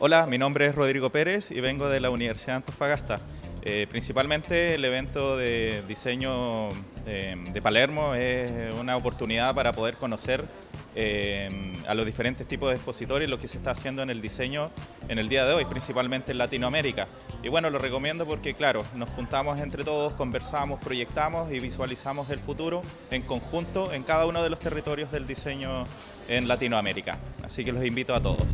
Hola, mi nombre es Rodrigo Pérez y vengo de la Universidad de Antofagasta. Eh, principalmente el evento de diseño eh, de Palermo es una oportunidad para poder conocer eh, a los diferentes tipos de expositores lo que se está haciendo en el diseño en el día de hoy, principalmente en Latinoamérica. Y bueno, lo recomiendo porque claro, nos juntamos entre todos, conversamos, proyectamos y visualizamos el futuro en conjunto en cada uno de los territorios del diseño en Latinoamérica. Así que los invito a todos.